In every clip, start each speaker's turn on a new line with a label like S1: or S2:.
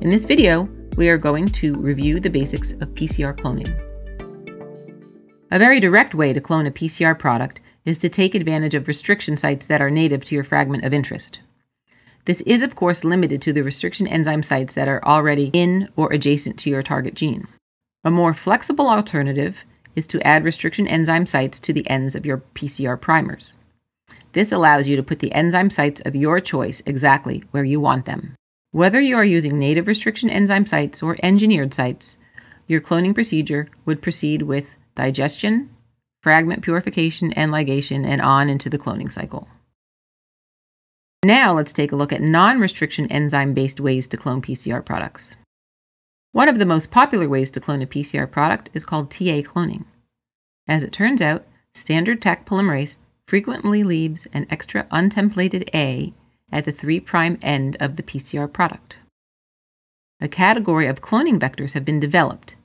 S1: In this video, we are going to review the basics of PCR cloning. A very direct way to clone a PCR product is to take advantage of restriction sites that are native to your fragment of interest. This is, of course, limited to the restriction enzyme sites that are already in or adjacent to your target gene. A more flexible alternative is to add restriction enzyme sites to the ends of your PCR primers. This allows you to put the enzyme sites of your choice exactly where you want them. Whether you are using native restriction enzyme sites or engineered sites, your cloning procedure would proceed with digestion, fragment purification and ligation, and on into the cloning cycle. Now let's take a look at non-restriction enzyme-based ways to clone PCR products. One of the most popular ways to clone a PCR product is called TA cloning. As it turns out, standard Taq polymerase frequently leaves an extra untemplated A at the 3' end of the PCR product. A category of cloning vectors have been developed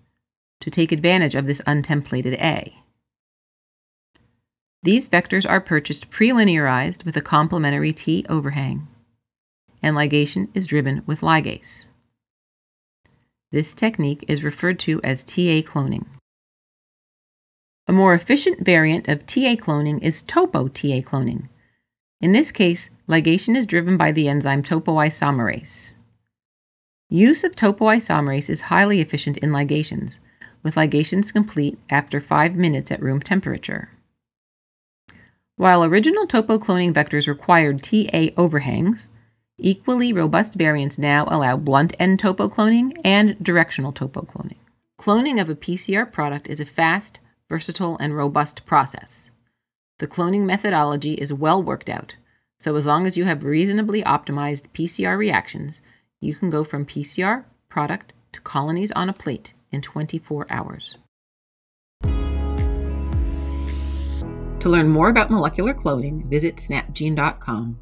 S1: to take advantage of this untemplated A. These vectors are purchased prelinearized with a complementary T overhang, and ligation is driven with ligase. This technique is referred to as TA cloning. A more efficient variant of TA cloning is topo TA cloning. In this case, ligation is driven by the enzyme topoisomerase. Use of topoisomerase is highly efficient in ligations, with ligations complete after 5 minutes at room temperature. While original topo cloning vectors required TA overhangs, equally robust variants now allow blunt end topo cloning and directional topo cloning. Cloning of a PCR product is a fast, versatile, and robust process. The cloning methodology is well worked out, so as long as you have reasonably optimized PCR reactions, you can go from PCR product to colonies on a plate in 24 hours. To learn more about molecular cloning, visit snapgene.com.